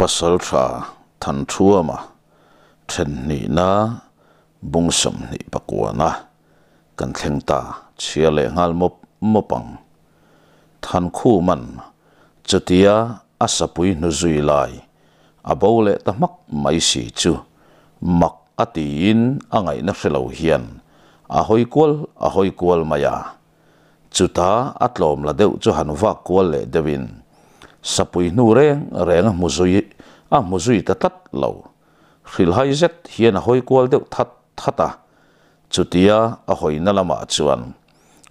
pasal tha than thua ma then ni na bung sam ni pakwa na kan thleng ta chia le ngal mop, mopang. Than khu man chutia asapui nu zui lai. Abole ta mak mai si chu. Mak atin angai na phelo hian. Ahoi kol ahoi kol maya. Chuta atlom la deu chu hanwa kol le devin. Sapui nu reng reng mu zui a muzui ta tat lau khil hai zet hian a hoi kual deu that thata chutia a hoi nalama chuan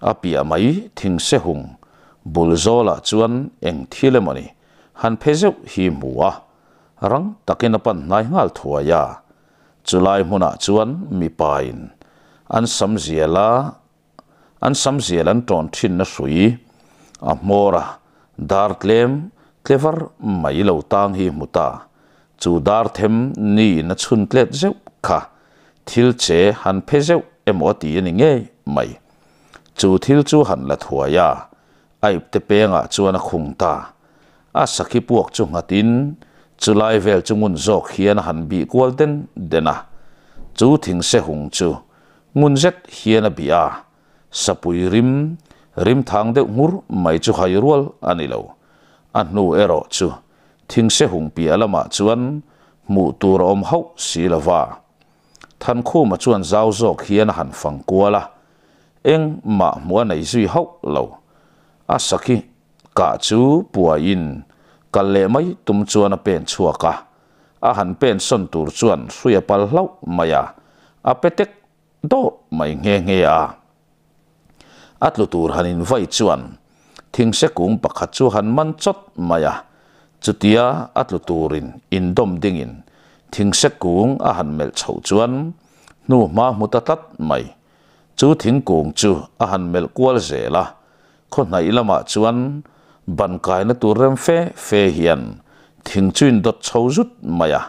a pia mai thing se hung bulzola chuan eng thilemoni han phezeu hi muwa rang takin pan nai ngal thua ya. chulai hmuna chuan mi pain an samziela an samzielan ton thin na sui a mora dar tlem clever mai lo tang hi muta chu dar them ni na chun tlet zeu kha thil che han em emoti ni nge mai chu thil chu han la thua ya ai te penga chuan a khung ta a sakhi puak chu ngatin chulai vel chungun zok hian han bi kwal den dena chu thing se hung chu ngun zet hian a bia sapui rim rim thang de ngur mai chu hai rual anh lâu anh nu ero chu thing se hung pi alama chuan mu tur om hau si lawa than khu ma chuan zau zok hian han phang kuala. Eng ma mua nei zui hau lo. A sakhi ka chu puwa in. Kal le mai tum chuan a pen chuaka a han pen son tur chuan hruia pal hlau maya a. Petek do mai nge nge a. Atlu tur hanin vai chuan. Thing se kung pakhat chu han man chot maya chutia atlu turin in dom dingin. Thing se kung a han mel chho chuan. Nu ma mutatat mai. Chu thing kung chu a han mel kwal zela. Kho nai lama chuan. Ban kai na tur rem fe fe hian. Thing chuin dot chho mai maya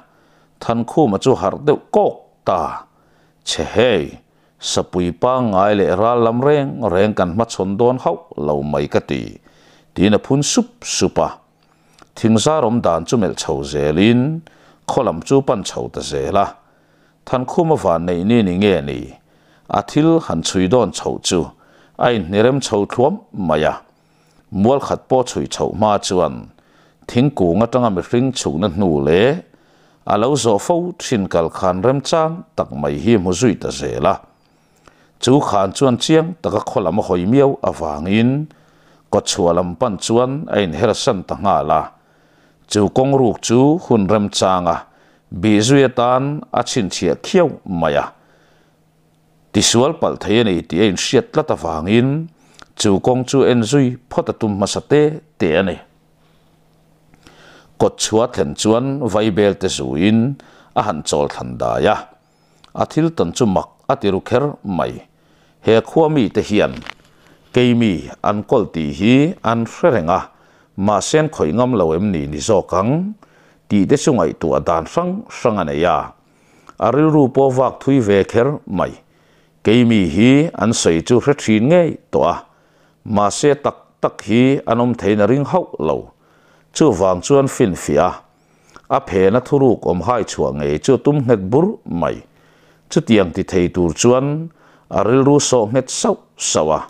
than khu ma chu har deuh kok ta. Che hei. Sapui pa ngai le ra lam reng. Reng kan ma chon don hau lo mai ka ti. Tina phun sup supa thing sa rom dan chu mel chho zelin kholam chu pan chho ta zela than khu ma van nei ni ni nge ni. Athil han chui don chho chu. Ai nerem chho thuam maya. Mual khat po chui chho ma chuan. Thing ku nga tanga mi ring chu na nu le à lo zo fo thin kal khan rem chang tak mai hi mu zui ta zela chu khan chuan chiang taka kholam hoi miau awangin ko chualam pan chuan ein her san ta nga la chu kong ruk chu hun rem changa. Bi zui tan a chin chia khiau maya. Tisual pal thei nei ti ein hriat la ta wangin chu kong chu en zui phota tum masate te ani. Kot chua thlen chuan vai bel te zuin a han chol than da ya. A thil tan chu mak a tiru kher mai. He khuwa mi te hian. Keimi an kol ti hi an hrerenga mà sen khởi ngâm lâu em ni ni cắn. Kang ti te ấy tu à đàn sang sang ane ya. Aril ru po wak thui ve mày. Mai mì hi an sei chu xin ngay nge to a ma se tak tak hi thấy theina ring hau lo chú wang chuan phía à phê nà thu rục om hai chua ngay chu tum hnet bur mai chu tiang ti thei tur chuan aril ru so sâu sau à.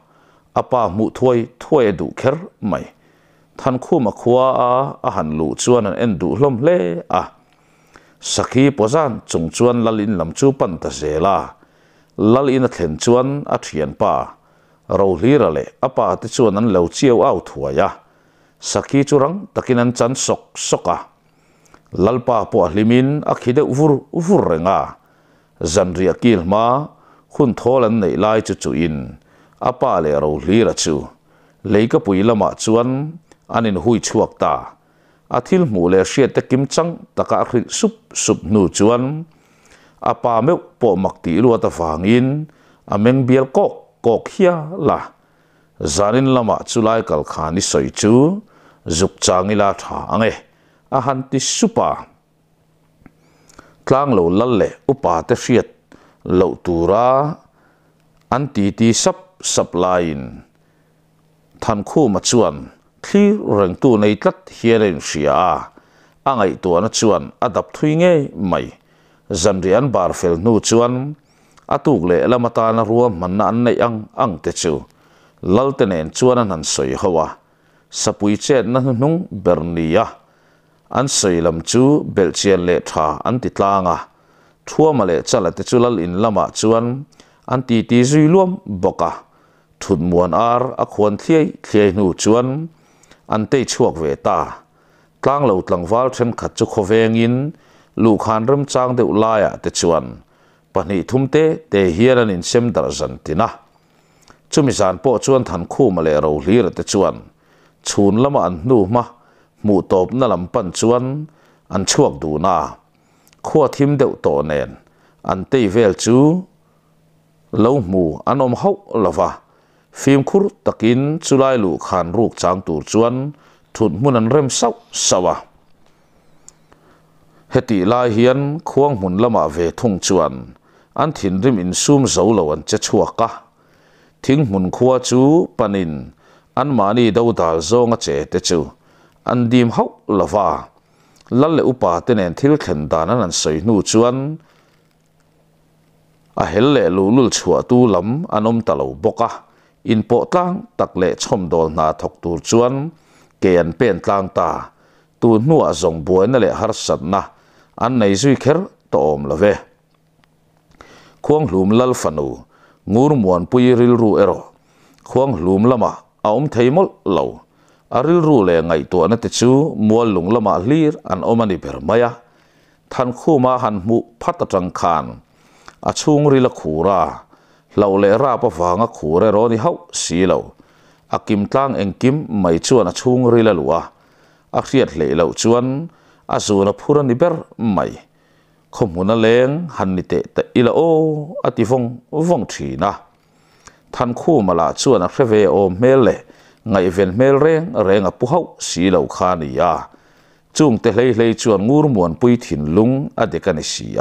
Apa mu thuai thuai du kher mai than khu mà khua à à han lụ chuan an en du à, hle a. Sakhi pozan chung chuan lalin lam chu pan ta zela lal in a thlen chuan a thian pa. Ro hlira le apa te chuan an lo chiau au thuaya sakhi churang takin an chan sok soka lalpa po hlimin a khide uvur uvur renga zanria kil ma hồn thô lan nei lai chu chu in. Apa le ro hlira chu. Leika pui lama chuan anin hui chuak ta. A thil mu le sia te kim chang, taka khri sup sup nu chuan. A pa me po mak ti lu ta fangin a meng bial ko ko khia la. Zarin lama chulai kal khani soi chu. Zuk changi la tha ange eh. a han ti supa. Tlang lo lal le upa te hriat. Lo tura an ti ti sap sap lain than khu ma chuan khi rèn tu này tlat hiền lên xia a angai tu na chuan adap à, thui nghe mày. Dân zanrian bar fel nu chuan atuk le lamata na ruam man na an nei ang ang te chu anh chuan an han soi hawa sapui chết na nung bernia an soi lam chu belchian lệ tha an ti à thua chả là chala chu lal in lama chuan an ti ti zui luam boka thun muan ar à a khwan thiai thiai nu chuan an te chuak ve ta tlang lo tlang wal then khat chu khovengin lu khan ram chang de ulaya te chuan pani thumte te hian an in sem dar zan tina chumi san po chuan than khu ma le ro hlir te chuan chhun lama an nu ma mu top na lam pan chuan an chuak du na khua thim deuh to nen an tei vel chu lo mu an om hau lova phim khur takin chulai lu khan ruk chang tur chuan thun mun an rem sau sawa heti lai hian khuang mun lama ve thung chuan, an thin rim in sum zo lo an che chuaka thing mun khuwa chu panin an mani do dal zonga che te chu an dim hau lava lal le upa te nen thil khen danan an soi nu chuan, a hel le lu lul chua tu lam anom talo boka อินโปตังตักเละชมโดนนาทกตูจวนเกียนเป็นตังตาตูนัวสงบวยนั่นแหละฮารสนะอันในสุยเครตอมละเวควงหลุมลัลฟันูงูรมวนปุยริลรูเอรอควงหลุมละมาอาอมไทยมลเหล่าอริลรูเลงไงตัวนันติชูมัวหลุงละมาลีรอันอมันิเบรมายะทันคู่มาหันมุพัตจังคานอาชุงริลขูรา เราเลราปะฟังขู่เรรอนี่เขาสีเราอากิมตั้งเองกิมไม่ชวนชุงริละลัวอาเสียดเลเราชวนอาสูนพูรนิเบรไม่ขมุนเลงหันนิเตแต่อิละโออติฟงฟงทีนะท่านคู่มาละชวนเรเวโอเมลเลไงเวนเมลเร่งเร่งอปุเขาสีเราคานียาจุงเตเลยเลยชวนงูรมวนปุยถิ่นลุงอดีกันเสีย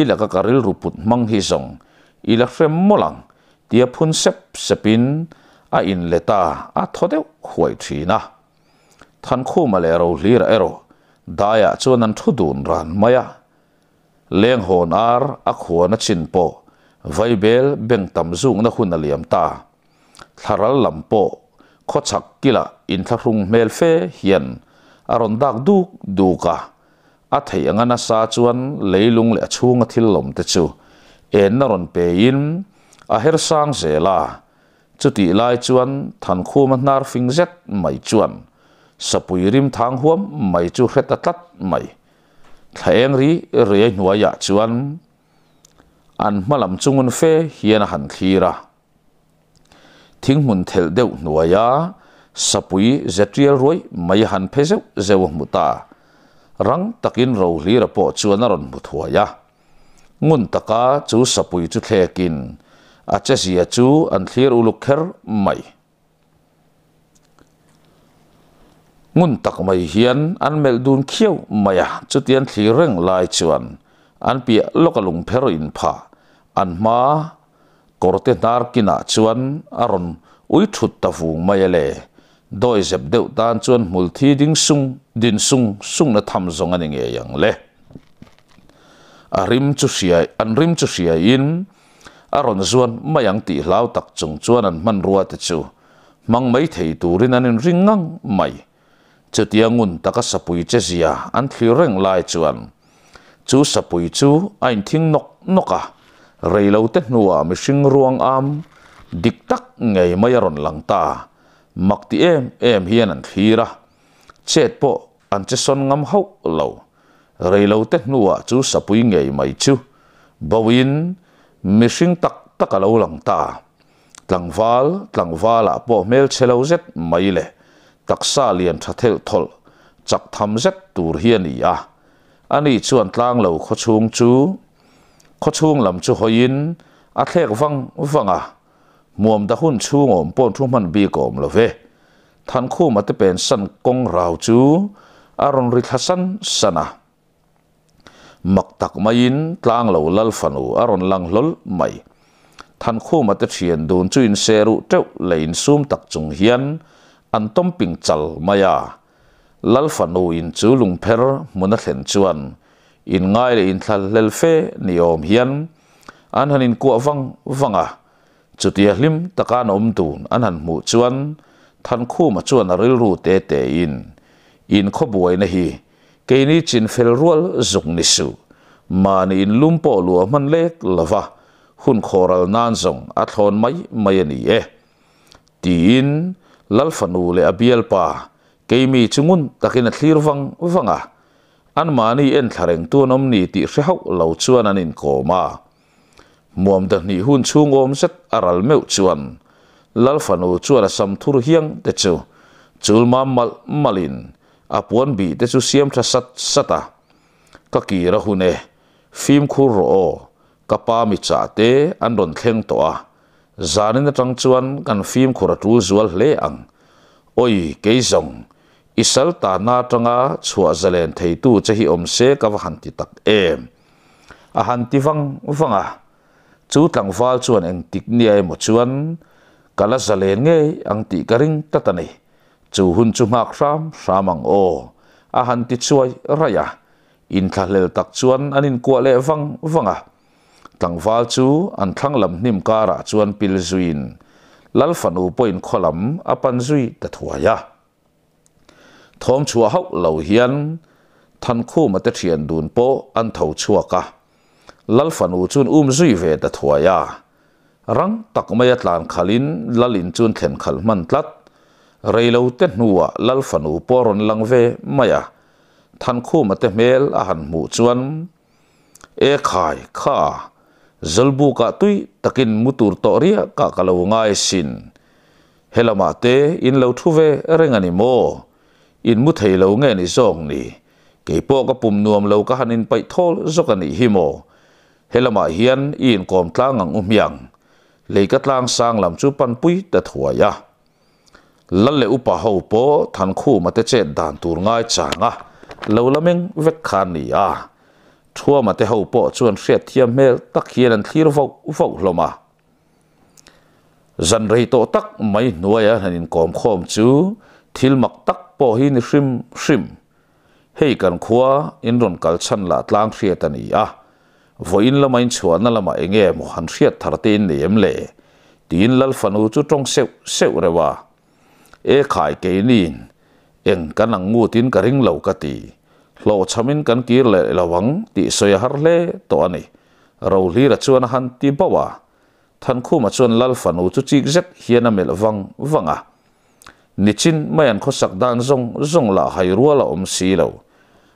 ila ka karil ruput mang hi zong ila frem molang. Tia phun sep sepin a in leta a thodeu huai thina than khu ma le ro hlir ero. Daya chuan an thudun ran maya. Leng hon ar a khuana chin po. Vaibel beng tam zung na hun aliam ta. Tharal lampo kho chak kila in tharung mel fe hian. Aron dak duk duka a thei anga na sa chuan leilung le chhunga thil lom te chu. En na ron pe in, a her sang zela chuti lai chuan than khum nar fing zet mai chuan. Sapui rim thang huam mai chu hreta tlat mai. Thlaeng ri re nuwa ya chuan. An malam chungun fe hian han thira thing mun thel deuh nuwa ya. Sapui zetrial roi mai han phezeu zeu muta รังตักินเราลีระปอชวนรอนบุทัวยะงุนตะกาจูสปุยจุเทกินอาจจะเสียจูอันเทียอุลุกเฮร์ไม่งุนตักไม่เฮียนอันเมลดูนเขียวไม่ยะจุดเตียนทีเร่งลายชวนอันเปียลกลุงเพรอินพาอันมากรเตนาร์กินาชวนอรอนอุ้ยชุดตะฟูไม่เลยโดยเจ็บเดือดตานชวนมุลทีดิ้งซุง din sung sung na tham zong ani nge yang le. Arim chu sia, an rim chu sia in. Aron zuan mayang ti hlau tak chung chuan an man ruwa te chu. Mang mai thei turin an ring ngang, mai. Chu tiangun taka sapui che zia, an thireng lai chuan. Chu sapui chu, ain thing nok noka reilo te nuwa mi ruang am. Dik tak ngei mai ron lang ta. Em em hian an thira chết bộ ăn chết son lâu, rồi lâu reilo te hnuwa chu sapui ngày mai chu bawin mi sinh tắc tak lâu lang ta tlangwal tlangwala po mel lâu zet mai le taksa lian thật thol chắc tham zet tur ý à. Anh ấy chuẩn tlang lâu kho chung chu kho chung lam chu hoin a thlek wang à, muam da hun chung om pon chu man bi ท่านคู่มาที่เป็นสันกงราจูอารมณริทัสันสนะมักตักไม่ยินตั้งเหล่าลลฟันูอารมณ์ลังลลไม่ท่านคู่มาที่เชียนดูนจุนเซรุเจ้าเลนซุมตักจงเฮียนอันต้มปิงจัลมายาลลฟันูอินจูลุงเพรมุนัเห็นจวนอินง่ายเลยอินทัลเลลเฟนิยมเฮียนอันหันอินกัวฟังฟังอะจุดเยลิมตะการอมตูนอันหันหมู่จวน kom lo ve than khu ma te pen san kong rau chu aron ri thasan sana mak tak main tlang lo lal fanu aron lang lol mai than khu ma te thian dun chu in seru teu lein sum tak chung hian an tom ping chal maya lal fanu in chu lung pher muna thlen chuan in ngai le in thal lel fe ni om hian an hanin ku awang wanga chutia hlim taka nom tun an han mu chuan than khu ma chuan a ril ru te te in in kho buai na hi ke ni chin fel rual zuk ni su ma ni in lumpo lu man lek lava hun khoral nan zong a thon mai mai ani e ti in lal fanu le abial pa ke mi chungun takin a thlir wang wanga an mani en thareng tu nom ni ti rehau lo chuan an in ko ma muam da ni hun chung om set aral meu chuan lal fanu chuan a sam thur hiang te chu. Chul ma mal, malin. A puan bi te chu siam tha sat, sata. Ka ki ra hune phim khu ro. Ka pa mi cha te, an ron thleng to a zanin atang chuan kan phim khura tu zual hle ang. Oi ke zong. Isal ta na tanga chua zalen thei tu che hi om se ka han ti tak em. A han ti vang, vanga. Chu tlang val chuan eng tik ni ai mo chuan kala zalen nge ang ti karing tatani. Chu hun chu mak ram, ramang o. A han ti chuai raya. In thalel tak chuan anin kwa le wang wanga tang wal chu, an thlang lam nim kara chuan pil zuin. Lal fanu poin kholam, apan zui ta thuaya. Thom chua hau lo hian, than khu ma te thian dun po an tho chua ka. Lal fanu chun um zui ve ta thuaya rang tak mai atlan khalin lalin chun thlen khal man tlat. Reilo te nuwa lal fanu poron lang ve maya. Than khu ma te mel a han mu chuan. E khai, kha. Zalbu ka tui takin mutur to ria ka kalau ngai sin. Helama te in lo thu ve rengani mo. In mu thei lo nge ni zong ni. Ke po ka pum nuam lo ka hanin pai thol zokani himo helama hian in kom tlang ang umyang lấy cái lang sang làm chú pan pui để thua ya. Lần le upa hậu po than khu ma te che ngay tur ngai lâu lắm mình vết khan ni à thua ma hậu ho po chuan hriat thiam tắc hiền hian an vọc vo vo hloma zan rei to tak mai nuaya hanin kom khom chu thil mak tak po hi ni hrim hrim hay kan khuwa in ron kal chân là tlang hriat ani à voin lama in chuan lama enge mo han riat thar te in nem le. Tin lal fanu chu tong seu seu rewa e khai ke nin eng kanang ngu tin ka ring lo ka ti. Lo chamin kan kir le lawang ti soya har le to ani. Ro li ra chuan han ti bawa than khu ma chuan lal fanu chu chik zet hiana mel wang wanga nichin mayan khosak dan zong zong la hai ruala om si lo.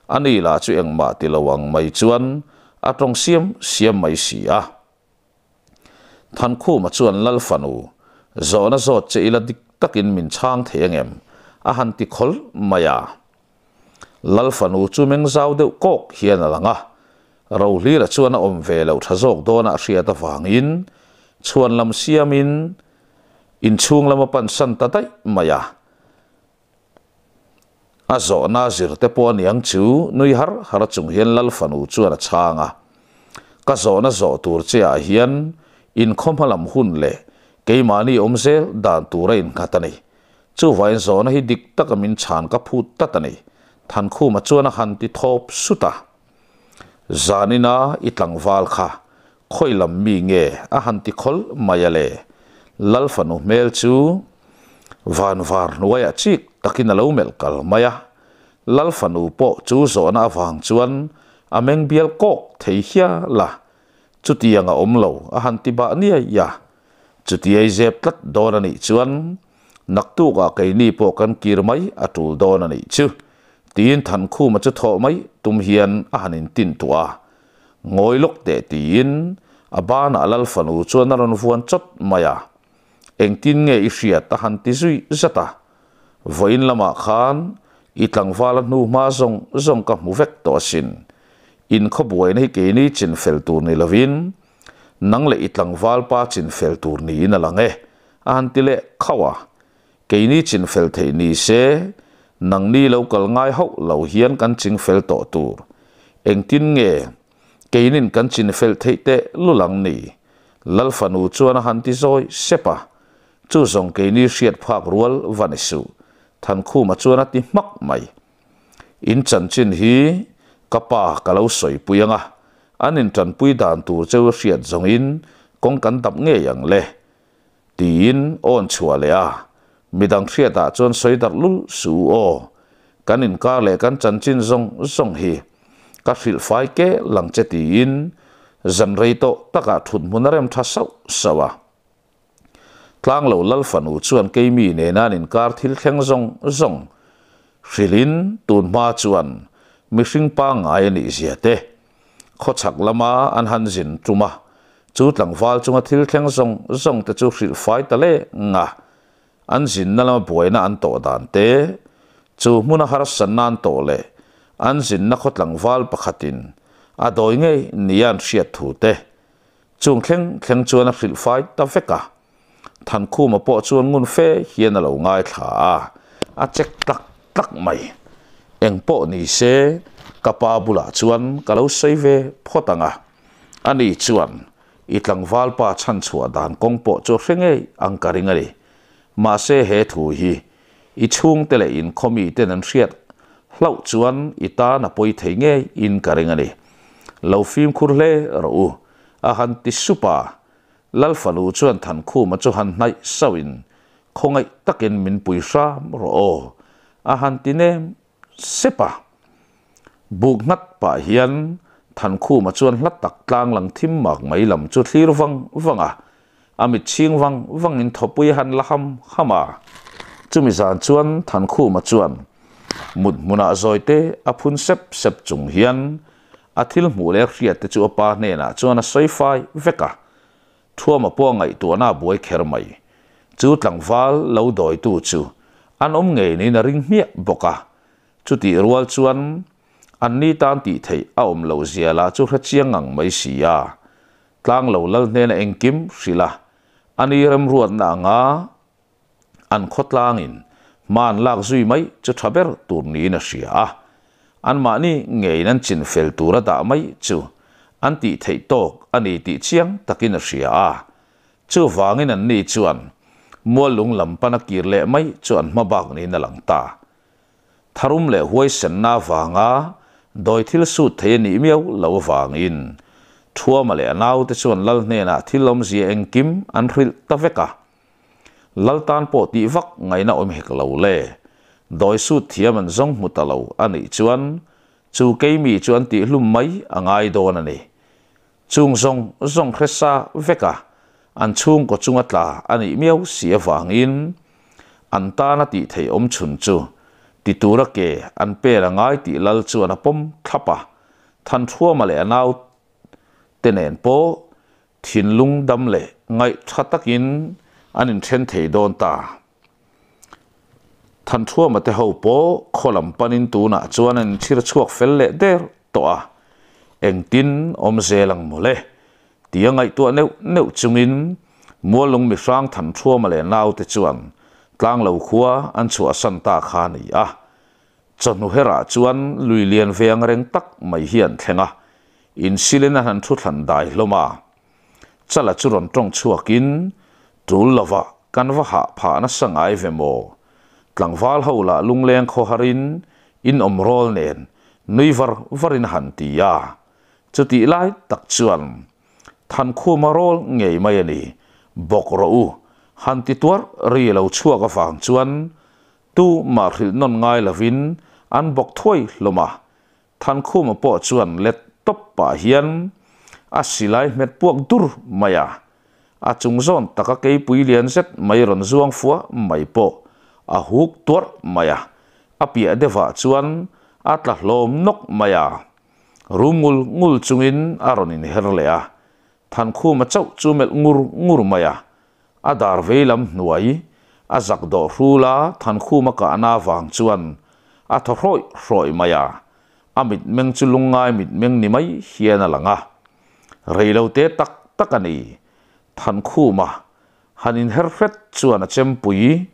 Ani la chu eng ma ti lawang mai chuan atong siam siam mai si a. Than khu ma chuan lal fanu zona zo che ila dik takin min chang thengem a han ti khol maya lal fanu chu meng zau deuh kok hian alanga ro li ra chuan a om ve lo thazok dona hria ta wangin chuan lam siamin in. Chung lama pan san ta dai maya a zo na zir te po niang chu, nui har har chung hian lal fanu chu a changa ka zo na zo tur che a ah hian, in khom halam hun le keimani omsel dan turain khatani chu vain zo na hi dik tak min chan ka phut tatani than khu ma chuan han ti thop suta zanina itlang wal kha. Khoilam mi nge, a han ti khol mayale lal fanu mel chu, van var nuaya chik takin alo mel kal maya. Lal fanu po chu zo na awang chuan. Ameng bial kok thei hia la. Chutianga omlo a han ti ba nia ya. Chuti ai zep tlat don ani chuan. Naktu ka kai ni po kan kirmai atul don ani chu. Tin than khu ma chu tho mai, tum hian a hanin tin tua. Ngoi lok te tin. Abana alal fanu chuan ron vuan chot maya. Eng tin nge i hriat ta han ti zui zata voin lama khan i tlang vala nu ma zong zong ka mu vek to sin in kho buai nei ke ni chin fel tur ni lovin nang le itlang wal pa chin fel tur ni na lange an tile khawa à. ke ni chin fel thei ni se nang ni lo kal ngai ho lo hian kan ching fel to tur eng tin nge ke nin kan chin fel thei te lu lang ni lal fanu chuan han ti zoi sepa à. chu zong ke ni riat phak rual vanisu than khu ma chuan ti mak mai in chan chin hi kapa kalau soi puyanga anin tran pui dan tur cheu riat giống in kong kan tap nge yang le tin on chua le a midang riat ta chuan soi dar lul su o kanin cá le kan chan chin giống giống hi ka hril phái ke lang che ti in zan rei to taka thun munarem sâu sâu à tlang lo lal fan u chuan ke mi ne nan in kar thil thleng zong zong. Hrilin tun ma chuan mi hring pa ngai ni zia te. Kho chak lama an han zin tuma. Chu tlang wal chunga thil thleng zong zong te chu hril fai ta le nga. An zin na lama buaina an to dan te. Chu muna har san nan to le. An zin na kho tlang wal pakhatin. A doi nge nian hriat thu te. Chung thleng thleng chuan a hril fai ta veka. ทันคู่มาปอชวนงุนเฟเฮียนเราง่ายขาอาเจ็กตักตักไม่เองปอนี่เซกปาบุลาชวนก็เลาใส่เวพอตังอะอันนี้ชวนอีทลังวาลปาชันชัวดานกงปอจวเร่งเออังการิงเลยมาเซเฮถูฮีอีช่วงเตลอินคอมีเตนันเสียดเล่าชวนอีตาหน้าปอยเทงเออินการิงเลยเราฟิล์มคุรเล่เราอาหันติสุปา lal falu chuan than khu ma chu han nai sawin. Khongai takin min pui sa ro a han tine sepa buk nat pa hian than khu ma chuan hlat tak tlang lang thim mak mai lam chu thlir wang wanga amit ching wang wang in thopui han laham hama chumi zan chuan than khu ma chuan. Mut muna zoite aphun sep sep chung hian. Athil mu le khriat te chu pa ne na. Chuan a soifai veka thua mà po ngai tu na buai kher mai chu tlang wal lo doi tu chu an om nge ni na ring mia boka chu ti rual chuan an ni tan ti thei a om lo zia la chu kha chiang ngang mai si ya tlang lo lal ne na eng kim sila ani rem ruat na nga an khot lang in man lak zui mai chu thaber tur ni na sia an ma ni ngei nan chin fel tura da mai chu an ti thei tok ani ti chiang takin a hria a. Chu wangin an ni chuan. Mua lung lam panakir le mai chuan ma bak ni na ta. Tharum le huay sen na wanga doi thil su thei ni miau vàng in thua ma le naw te chuan lal hne na ah thilom zi anh kim an hril ta veka lal tan po ti vak ngay na om hek lo le. Doi su thiam an zong mutalo ani chuan. Chu keimi chuan ti hlum mai angai don ani chung zong zong khresa veka. An chung ko chunga tla ani miau sia wangin an ta na ti thei om chun chu. Ti tura ke, an pe ra ngai ti lal chu an pom thapa. Than thua ma le nau tenen po, thin lung dam le ngai thatakin an in then thei don ta. Than thua ma te ho po, kholam panin tu na chuan an thir chuak fel le der to a eng tin om zelang mole tia ngai tu neu neu chungin. Mua lung mi sang than thua ma le nau te chuan. Tlang lo khuwa an chu asan ta kha ni a. Chon hera chuan lui lian veng reng tak mai hian thlenga in silena han thu thlan dai loma. Chala churon tong chuakin tul lova kanwa ha pha na sangai ve mo. Tlangwal hola lungleng kho harin. In omrol nen. Nuivar varin han ti ya chu ti lai tak chuan. Than khu marol ngei mai ani. Bok ro u. Han ti tuar ri lo chua ka fang chuan. Tu mà khil non ngay là vinh, lavin an bok thoi loma. Than khu ma po chuan let top pa hian. A silai met puak dur maya a. Chung zon taka ke pui lian set mai ron zuang fuwa mai po. A huk tuar maya a. Pia dewa chuan. A tla hlom nok à rumul ngul chungin aronin herlea than khu ma chau chumel ngur ngur maya adar veilam nuai. Azak do rula than khu ma ka na wang chuan. A roi maya amit meng chulungai mit meng ni mai, hian langa. Reilo te tak takani than khu ma. Hanin herfet chuan a chempui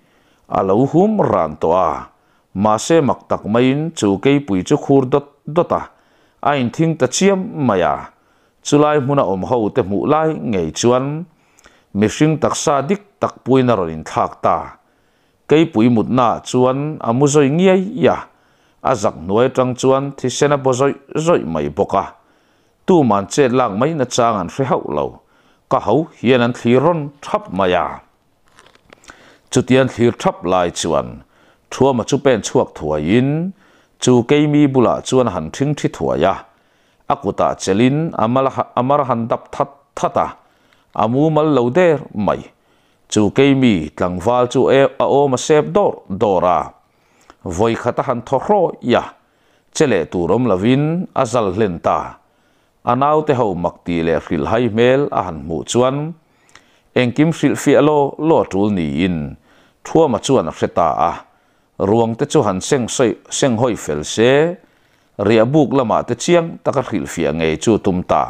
alo hum ran to a ma se mak tak main chu kei pui chu khur dot dota a in thing ta chiam maya à. chulai hmuna om ho te mu lai ngei chuan mihring taksa dik tak puina ron in thak ta cây pui mut na chuan amuzoi ngiai ya azak nuai tang chuan thi sena bozoi zoi mai boka tu man che lang mai na chang an hre hau lo ka hau hian an thliron thap maya chutian thlir thap lai chuan thua ma chu pen chuak thua in chu keimi bula chuan han thing thi thua ya. Akuta chelin amala amar han dap that thata amu mal lo der mai. Chu keimi tlangwal chu e a o ma sep dor, dora. Voi khata han thoro ya. Chele turom lavin azal lenta anau te ho makti le khil hai mel a han mu chuan. Engkim ril fi alo lo tul ni in. Thua ma chuan a ta a. รวงแต่จูหันเส้งเส้งห้อยเฟลเซเรียบุกละมาแต่เชียงตะกริลฟียงเงจูตุมตา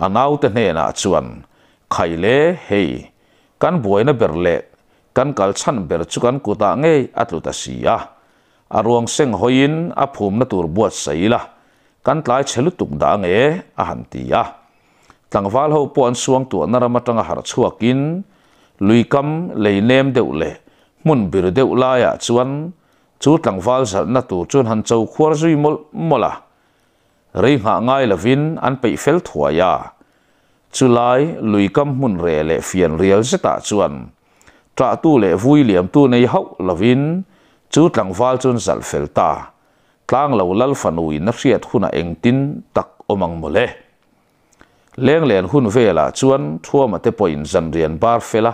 อันเอาแต่เนน่าชวนไข่เล่เฮกันบวยนะเบรเล่กันกัลชันเบรจุกันกุตาเงอัตลุตาสียาอารวงเส้งห้อยินอัาภูมินตูรบวชไซหละกันตายเชลุตุกดางเออาหันตียาตังฟ้าเฮาปอนสวงตัวนรมาตังหารชัวกินลุยกำเลยเนมเดือเล่ mun bir deuh la chuan chu tlangwal sa na tu chun han chau khuar zui mol, mola. Rei nga ngai lavin an pe fel lai, lui cam mun re le fian rial zeta chuan. Tra tu le vui liam tu nei hau lavin chu tlangwal chun zal fel ta. Tlang lo lal fanui na hriat huna eng tin, tak omang mole. Leng len hun vela chuan, thua ma te point zan rian bar fela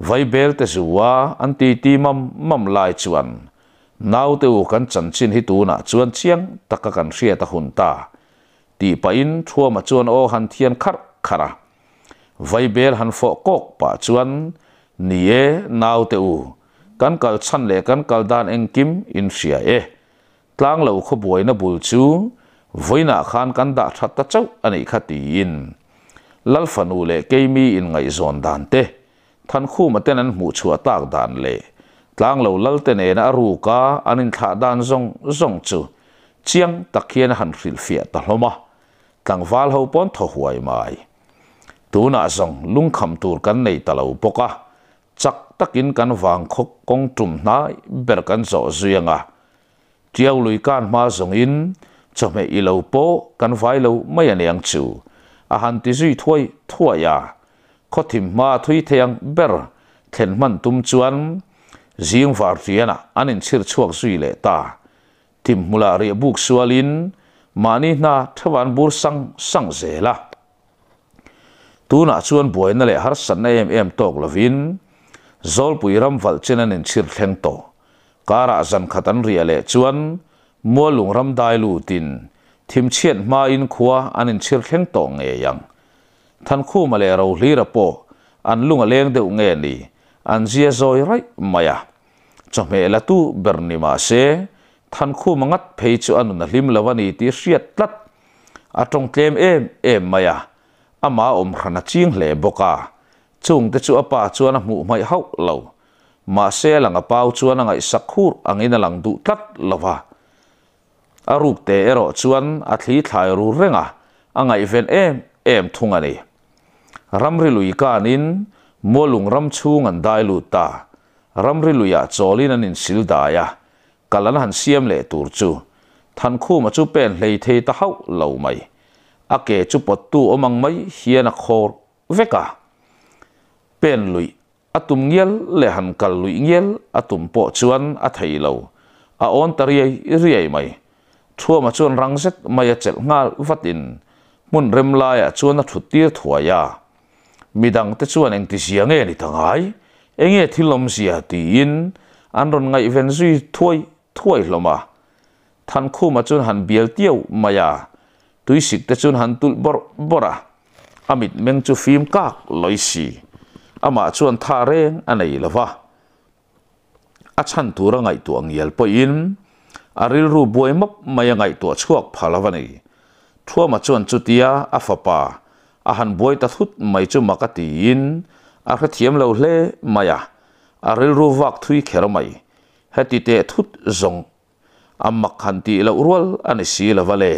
vai bel te zuwa an ti ti mam mam lai chuan. Nau te u kan chan chin hi tu na chuan chiang, taka kan ria ta hun ta. Ti pa in, thua ma chuan o han thian khar, khara. Vai bel han fo kok pa chuan, ni e nau te u. Kan kal chan le, kan kal dan eng kim, in ria e. Tlang lo kho buai na bul chu voina khan kan da that ta chau, ani khati in. Lal fanu le keimi in ngai zon dan te than khu ma ten an mu chua tak dan le tlang lo lal te ne na ru anh anin tha dan zong chu chiang takhian han hril fia ta hloma tlang wal ho pon thô huai mai. Tuna zong lung kham tur kan nei chắc poka chak takin kan khúc công kong tum na ber kan zo zuyanga chiao à. lui kan ma zong in, cho me i lo po kan vai lo mai chu a han ti zui thua ya có thim ma thui theyang ber, thlen man tum chuan zing var riana anin chir chuak zui le ta. Tim mula ri buk sualin, mani na thawan bur sang sang zela. Tuna chuan buaina le har san em em tok lovin zol puiram val chenan in chir thleng to. Kara zan khatan ria le chuan mua lung ram dai lu tin, thim chiat ma in khuwa anin chir thleng to nge yang than khu mà ma le ro hlira po an lunga leng deuh nge ni. An zia zoi rai à. cho me la tu berni ma se. Than khu mangat phei chu anu na hlim lawani ti hriat à trong tlem em em maya ama om khana ching hle boka chung te chu apa chuan a mu mai hau lo. Ma se lang a pau chuan angai sakhur angina lang du tlat lova aruk te ero chuan a thli thlai e ru anh angai ven em em thunga ni ramri lui kanin molung ram chung an dai lu ta. Ramri luya cholin an in sil da kalan han siam le tur chu. Than khu ma chu pen hlei thei ta hau lo mai. A chu pot tu omang mai hian a khor veka. Pen lui, atum ngial le han kal lui ngial atum po chuan a thei lo. A on tariai riai mai. Thua ma chuan rangset mai a chel ngal vatin mun rem lai ya chuan a thut tir thua ya. Midang te chuan eng ti sia nge ni tangai enge thilom sia ti in an ron ngai ven zui thuai thuai hloma than khu ma chuan han bial tiau maya tui sik te chuan han tul bor bora amit meng chu phim kak loisi ama chuan tha reng anei lova a chan tura ngai tu ang yel po in aril ru buai map maya ngai to chuak phalavani thua ma chuan chutia afapa a han boi ta thut mai chu makati in a kha thiam lo hle maya ril ru wak thui khera mai. Heti te thut zong. Amak khan ti lo urwal ani si la vale.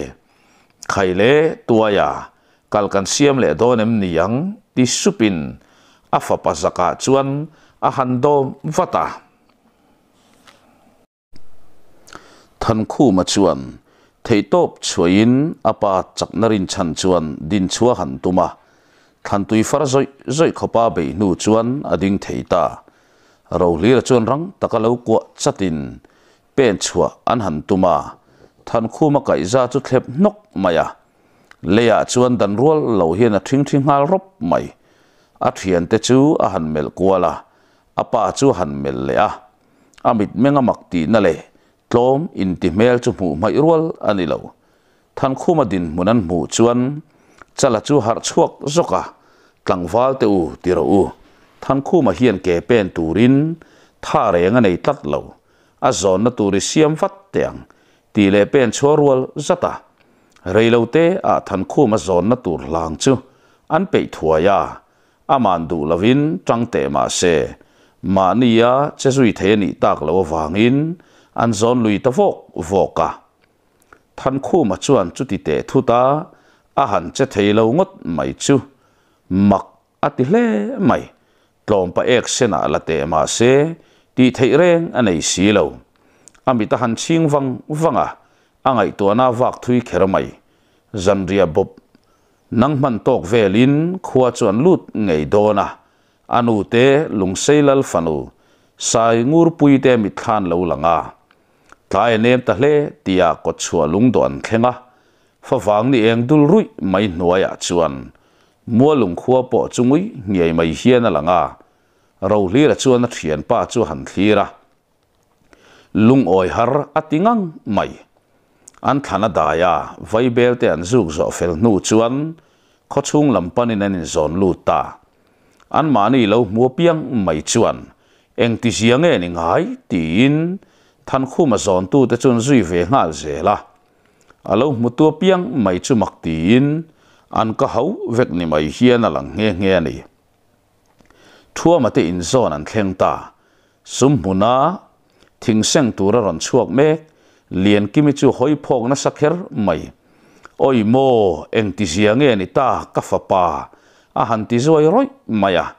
Khaile tuaya kalkan siam le donem niang. Ti supin. Afapa zaka chuan a han do vata. Than khu ma chuan thei top chuain apa chak narin chan chuan din chua han tuma. Than tui far zoi zoi khopa be nu chuan ading thei ta ro lir chuan rang takalo kwa chatin. Pen chua an han tuma. Than khu ma kai za chu thlep nok maya. Leya chuan dan rual lo hian a thing thing hal rop mai. A thian te chu a han mel la, apa chu han mel le a amit menga ti na le tlom in ti mel chu mu mai rual ani lo. Than khuma din munan mu chuan. Chala chu har chuak zoka. Tlangwal te u tiro u. Than khuma hian ke pen turin. Tha renga nei tlat lo. A zon na turi siam fat teang. Ti le pen chorwal zata. Reilo te a than khuma zon na tur lang chu. An pe thuaya aman du lavin tang ma se. Mania nia the ni tak lo wangin an zon lui ta vok voka than khu ma chuan chu ti te thu ta, a han che thei lo ngot mai chu. Mak ati hle mai. Tlom pa ek sena la te ma se, ti thei reng anei si lo. Ami ta han ching wang wanga angai to na wak thui khera mai. Zan ria bob nang man tok velin khuwa chuan lut ngei dona anu te lung seilal fanu sai ngur pui te mi than lo langa tlai nem ta hle, tia ko chua lung don khenga. Fa wang ni eng dul rui, mai nuaya ah chuan. Mua lung khuwa po chungui ngei mai hian alanga ro li ra chuan thian pa chu han thira lung oi har atingang mai. An thana daya vai bel te an zuk zo fel nu chuan. Kho chung lam panin an zon lu ta. An mani lo mua piang mai chuan. Eng ti siang e ni ngai, ti in than khu mà zon tu te chun zui về ngã ze la. À, Alo mu tu piang mai chu mặc tin an ka hau vek ni mai hian alang nge nge ni thua mà te in zon an thleng ta. Sum huna thing seng tur ron chuak me kim kimi chu hoi phok na sakher mai oi mo eng ti zia nghe ni ta, ka fa pa. À, a han ti zoi roi maya à.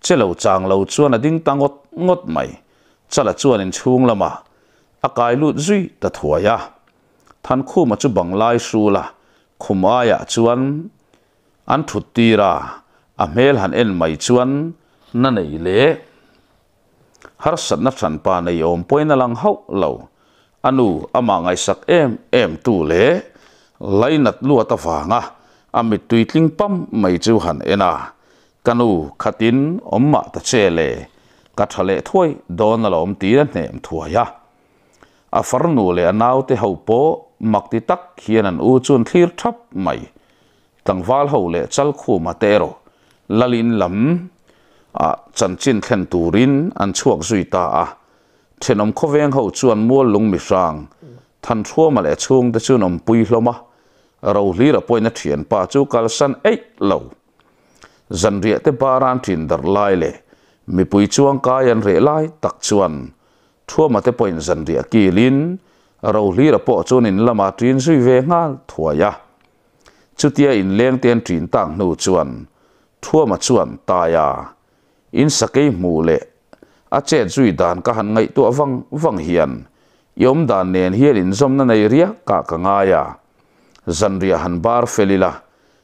chelo chang lo chuan a ding tangot ngot mai chala chuan in chung lama akai lut zui ta thuaya. Than khu ma chu banglai su la. Khumaya chuan. An thut tira a mel han en mai chuan. Na nei le. Har sat na than pa nei om poina lang hau lo. Anu ama ngai sak em em tu le. Lainat lu ta wanga amit tuitling pam mai chu han ena. Kanu khatin omma ta chele ka thale thoi don la om ti na nem thuaya a farnu le anaw te ho po makti tak hian an u chun thlir thap mai. Tangwal ho le chal khu ma tero lalin lam, a chan chin khen turin an chuak zui ta a. Thenom khoveng ho chuan mual lung mi sang than thua ma le chung te chun om pui hloma ro hlir a poina thian pa chu kal san ei lo. Zan ria te baran thin dar lai le. Mi pui chuang kai an re lai tak chuan. À, thua mà te point zan ria ki lin bỏ cho nên là chun in suy về sui ve ya, thuaya chutia in leng tiền trin tang nu chuan thua mà chuan ta ya. In sakei mu le à che suy dan ka han ngai tu awang wang hian yom dan nen hiền in zom na nei ria ka ka nga ya. Zan ria han bar felila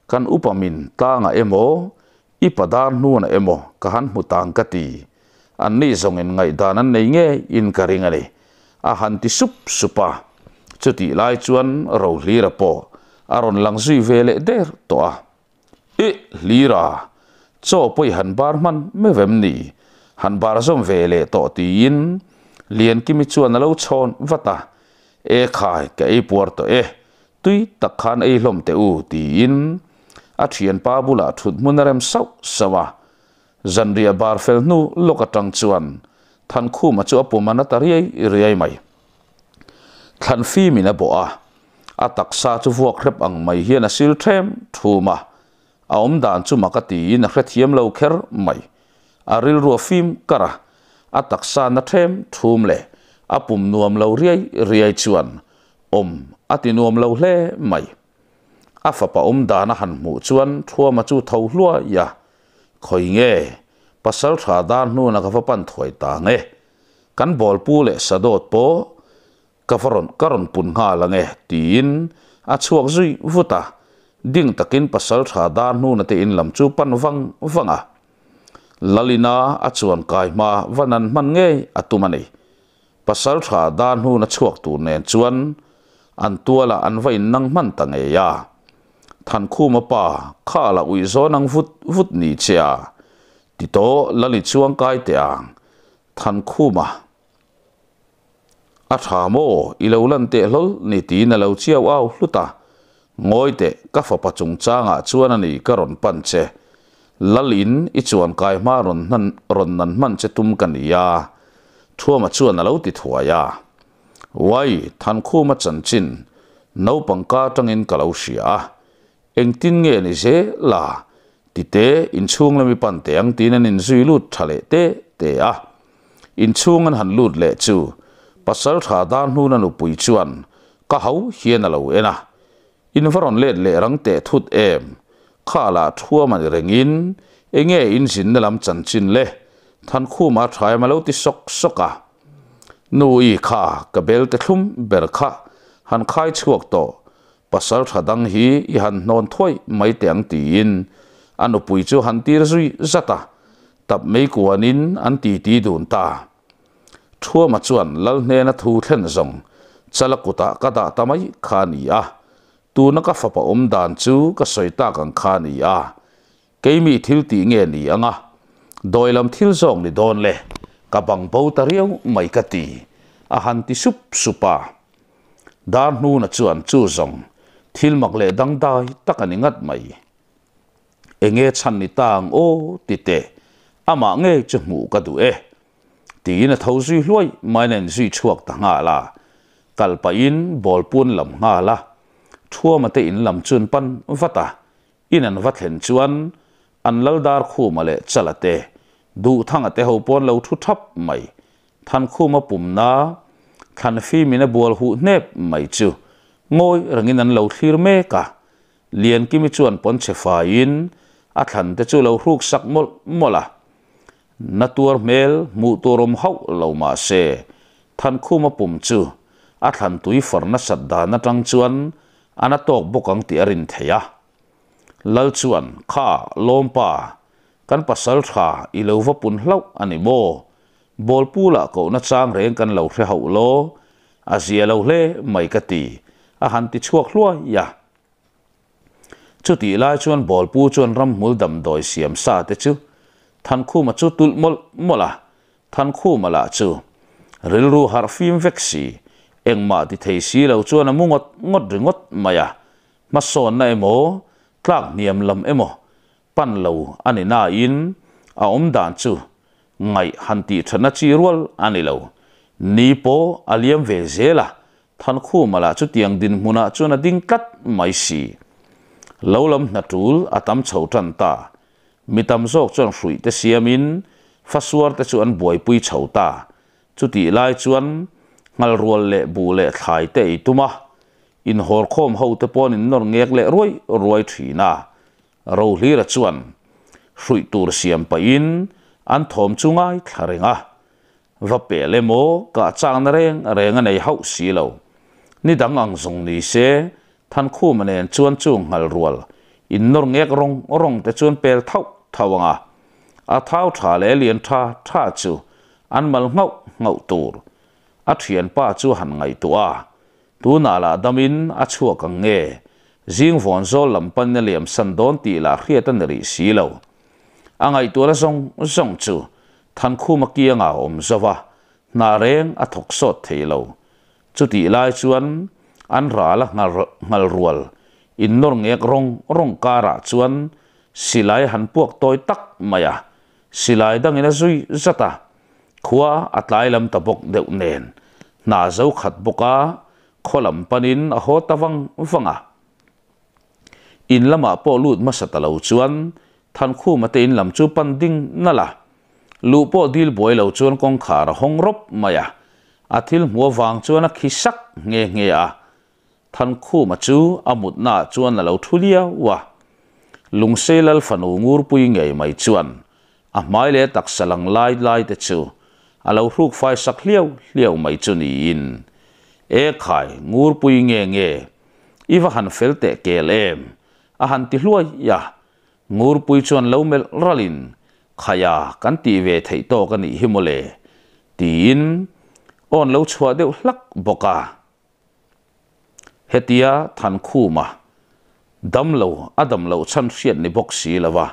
kan upamin tanga emo ipadar nu na emo ka han cái kati an ni zong en ngai dan an nei nge in karing ringa a han ti sup supa. Chuti lai chuan ro hlira po aron lang zui vele der to a e hlira cho poi han bar man me vem ni. Han bar zom vele to ti in. Lien kimi chuan lo chon vata. E khai ka e puar to e. Tui takhan e lom te u ti in. A thian pa bula thut munarem sau sawa. จันเรียบาร์เฟลนูโลกตังจวนทันคู่มาจวบปุ่มันตารีเรียไม่ทันฟีมินะบัวอาตักซาจุวกเร็บอังไม่เฮียนสิลเทมทูมาอาอมดานจุมากตีนักเรทียมเลวเคอร์ไม่อาริลรัวฟิมกระอาตักซานัทเทมทูมเลอาปุ่มนัวมเลวเรียเรียจวนอมอาตินัวมเลวเล่ไม่อาฟ้าปอมดานหันหมู่จวนทัวมาจูเทาลัวยา khoi nge pasal tha dan nu na ka pan thoi ta nge kan bol pu le sadot po ka faron karon pun nga la nge tin a chuak zui vuta ding takin pasal tha dan nu na te in lam chu pan wang wanga lalina a chuan kai ma vanan man nge atumani pasal tha dan nu na chuak tu nen chuan an tuala an vai nang man ta nge ya than khu ma pa kha la ui zo nang vut vut ni chia. Ti to lali chuang kai te ang than khu À a tha mo lâu lần lan te lol ni ti lâu lo chiao au hluta Ngồi te ka fa pa chung changa chuan ani ka ron pan che lalin i chuan kai ma ron nan ron nan man che tum kan ya thua ma chuan thua ya wai than khu ma chan chin no eng tin nge ni se la ti te in chung lami pan te ang tin an in zui lut thale te te a à. in chung an han lut le chu pasal tha dan hu na nu chuan ka hau hian alo à ena. In varon let le rang te thut em, kha la thua man rengin enge in sin na lam chan chin le than khu ma thai ma lo ti sok soka à. nu i kha ka bel te thlum ber kha han khai chuak to pasar thadang hi i han non thoi mai tiang tin anu pui chu han tir zui zata. Tap mei kuanin an ti ti dun ta. Thua ma chuan lal hne na thu thlen zong. Chala chalakuta kada tamai khani a. Tu na ka fa pa om dan chu ka soita kan khani a. Keimi thil ti nge ni anga. Doilam thil zong ni don le. Ka bang bo tariau mai ka ti. A han ti sup supa. Dan nu na chuan chu zong thil mak le dang dai takani ngat mai enge chan ni tang o ti te ama nge chu mu ka du e ti na thau zui hloi mai nen zui chuak ta nga la kal pa in bol pun lam nga la thua ma te in lam chun pan vata. In an vat hen chuan an lal dar khu ma le chalate. Du thang ate ho pon lo thu thap mai than khu ma pum na than fi mi na bol hu nep mai chu ngoi rangin an lo thlir me ka lian kimi chuan pon che fa in a than te chu lo hruk sak mol mola natur mel, mu torom hau lo ma se. Than khu ma pum chu. A than tui forna sat da na tang chuan. Ana tok bokang ti arin theya lal chuan, kha lompa kan pasal tha i lo va pun hlau ani bo bol pula ko na chang reng kan lo hre hau lo. A zia lo hle mai ka ti a han ti chuak hlua, ya. Chu ti lai chuan bol pu chuan ram mul dam doi siam sa te chu. Than khu ma chu tul mol mola than khu ma la chu. Ril ru har fim veksi eng ma ti thei si lo chuan amu ngot ngot ringot maya ma son na emo. Tlak niam lam emo. Pan lo ani na in. A om dan chu. Ngai han ti thana chi rual ani lo. Ni po aliam ve zela ท่านคู่มาละจุดยังดินมุนาจวนัดิ้งกัดไม่สีเลวลำนัดทูลอาตมเฉาจันตามีตำโซกจนสุยแต่เสียมินฟัสวรแต่ชวนบวยปุยเฉาตาจุดที่ไล่ชวนงัลรัวเละบูเละถ่ายเตยตุมาอินหอร์คมเฮาเตปอนินนรเงกเละรวยรวยถีนาเราลีระชวนสุยตูรเสียมไปอินอันถมจุงไงทารงะวะเปเลโมกะจางเร่งเร่งในเฮาสีเหลา than in ni dang ang zong ni se, than khu chuan ngal rual. In nor ngek rong rong te chuan pel thau thawanga a thau tha le lian tha tha chu. An mal ngau ngau tur. A thian pa chu han ngai tu a tu na la damin a chua ka nge. Jing von zo lam pan ne liam san don ti la khria tan ri si lo. Angai tu la zong zong chu. Than khu ma kia nga om zawa na reng a thok sot thei lo chu ti lai chuan, an ra la ngal ngal rual. In nor ngek rong rong kara chuan, silai han puak toy tak maya. Silai dang ina zui zata. Khua atlai lam tabok deuh nen. Na zo khat boka, kholam panin a ho tawang vanga. In lama po lut ma satalo chuan, than khu mà te in lam chu pan ding na la lu po dil boi lo chuan kong khar hong rop maya athil mua wang chuan a khisak nge nge a à. than khu ma chu amut na chuan lo thulia wa lung selal fanu ngur pui ngei mai chuan. À mai le tak salang lai lai te chu à, lâu hruk fai sak liau liau mai chu ni in. E khai ngur pui nge nge iwa han felte kel em a à, han ti hluai ya. Ngur pui chuan lo mel ralin. Khaya kan ti ve thei to kan ni himole in on lo chua deuh hlak boka hetia than khu ma dam lo adam lo chan hriat ni bok si lawa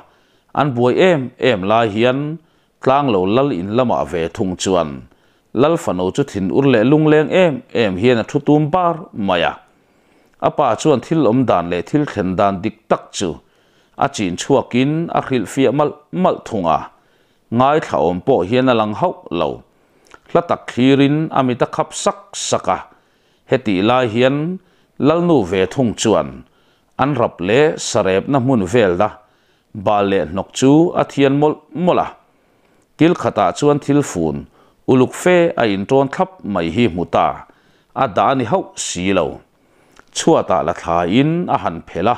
an buai em em lai hian tlang lo lal in lama ve thung chuan lal fano chu thin ur le lung leng em em hian a thutum bar maya apa à chuan thil om dan le thil khen dan dik tak chu a à chin chuakin a à khil fia mal mal thunga ngai thlaom po hian a lang hau lo hlatak khirin amita khap sak saka heti lai hian lalnu ve thung chuan an rap le sarep na mun vel da ba le nok chu a thian mol mola til khata chuan thil fun uluk fe a in ton thap mai hi muta a da ni hau si lo chua ta la tha in a han phela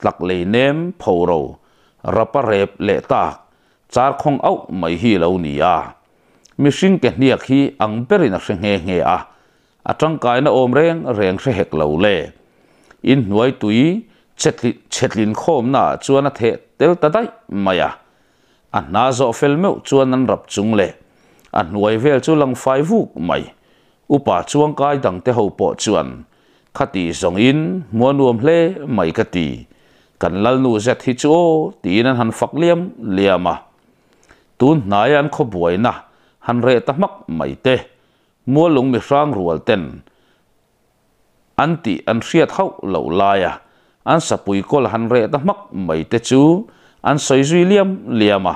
tlak le nem phoro rapa rep le ta char khong au mai hi lo ni a mi hring ke hniak hi ang perin a hre nge nge a a tangkai na om reng reng hre hek lo le in nuai tui chetlin chetlin khom na chuan a the tel ta dai maya a na zo fel meu chuan an rap chung le a nuai vel chu lang fai vuk mai upa chuang kai dang te ho po chuan khati zong in mo nuam hle mai ka ti kan lal nu zet hi chu tin an han fak liam liama tun nai an kho buai na han re ta mak mai te mua lung mi sang rual ten an ti an hriat hau lo laia à. an sapui kol han re ta mak mai te chu an soi zui liam liama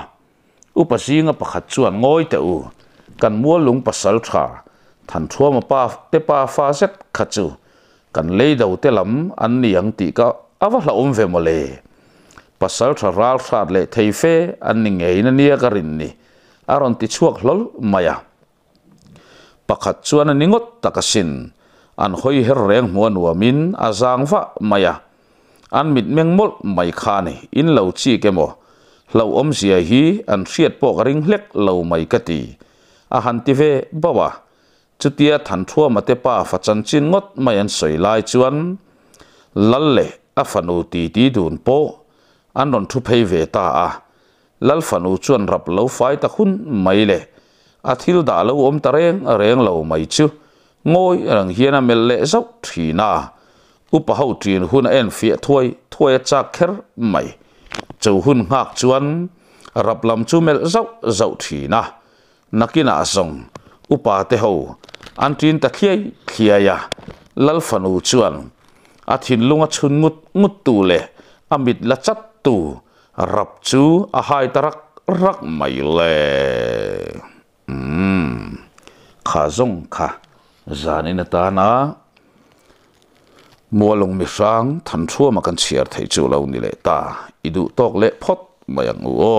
upasinga à. pakhat chuan ngoi te u kan mua lung pasal tha than thua ma pa te pa fa set khachu kan lei do te lam an niang ti ka awa hla om ve mo le pasal tha ral tha le thei fe an ni ngei na nia ka rin ni aron ti chuak hlol maya. Pakhat chuan ani ngot takasin. An hoi her reng mo nuamin azang va maya. An mit meng mol mai khani in lo chi kemo lo om sia hi an hriat pok ring hlek lo mai ka ti. A han ti ve bawa chutia than thua mate pa fa chan chin ngot mai an soi lai chuan. Lalle a fanu ti ti dun po an ron thu phei ve ta a lal fanu chuan rap lo fai ta khun mai le. A thil da lo om ta reng a reng lo mai chu. Ngoi rang hian a mel le zau thina upa ho tin hun en fia thoi thoi cha kher mai. Chu hun ngak chuan rap lam chu mel zau zau thina nakina song upa te ho an tin ta khiai khiaya lal fanu chuan. A thin lunga chun ngut ngut tu le. Amit la chat tu. รับจูอาหายตรักรักไม่เลอืมข้าจงข้าจานินตานะมัวลงมิฟังทันชั่วมากันเชียร์ไทยจูเรานี่แหละตาอิดูตอกเละพดมาอย่างโอ้